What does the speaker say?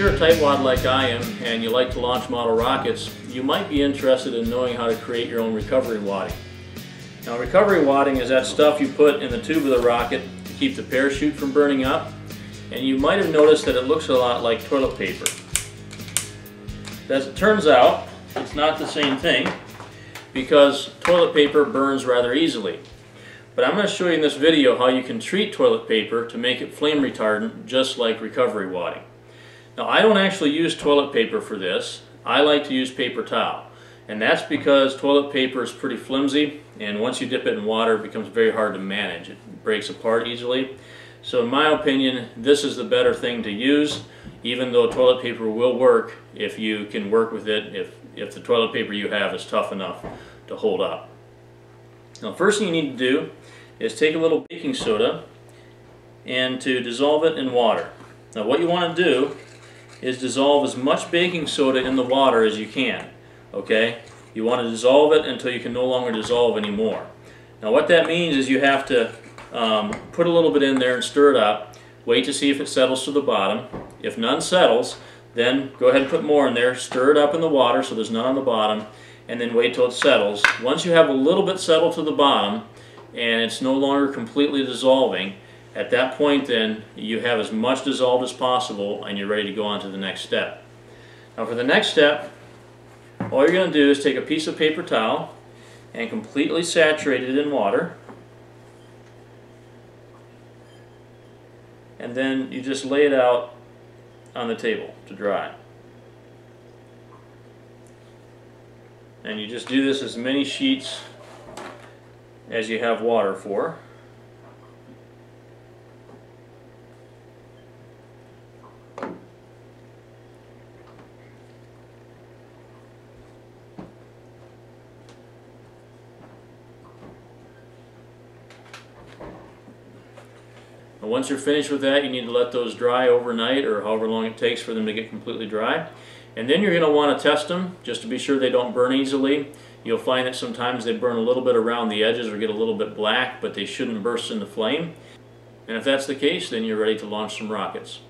you're a tightwad like I am and you like to launch model rockets, you might be interested in knowing how to create your own recovery wadding. Now recovery wadding is that stuff you put in the tube of the rocket to keep the parachute from burning up and you might have noticed that it looks a lot like toilet paper. As it turns out, it's not the same thing because toilet paper burns rather easily. But I'm going to show you in this video how you can treat toilet paper to make it flame retardant just like recovery wadding. Now I don't actually use toilet paper for this. I like to use paper towel. And that's because toilet paper is pretty flimsy and once you dip it in water it becomes very hard to manage. It breaks apart easily. So in my opinion this is the better thing to use even though toilet paper will work if you can work with it if, if the toilet paper you have is tough enough to hold up. Now first thing you need to do is take a little baking soda and to dissolve it in water. Now what you want to do is dissolve as much baking soda in the water as you can. Okay? You want to dissolve it until you can no longer dissolve anymore. Now what that means is you have to um, put a little bit in there and stir it up. Wait to see if it settles to the bottom. If none settles, then go ahead and put more in there. Stir it up in the water so there's none on the bottom. And then wait till it settles. Once you have a little bit settled to the bottom and it's no longer completely dissolving, at that point then you have as much dissolved as possible and you're ready to go on to the next step. Now for the next step, all you're going to do is take a piece of paper towel and completely saturate it in water. And then you just lay it out on the table to dry. And you just do this as many sheets as you have water for. Once you're finished with that, you need to let those dry overnight or however long it takes for them to get completely dry. And then you're going to want to test them just to be sure they don't burn easily. You'll find that sometimes they burn a little bit around the edges or get a little bit black, but they shouldn't burst into flame. And if that's the case, then you're ready to launch some rockets.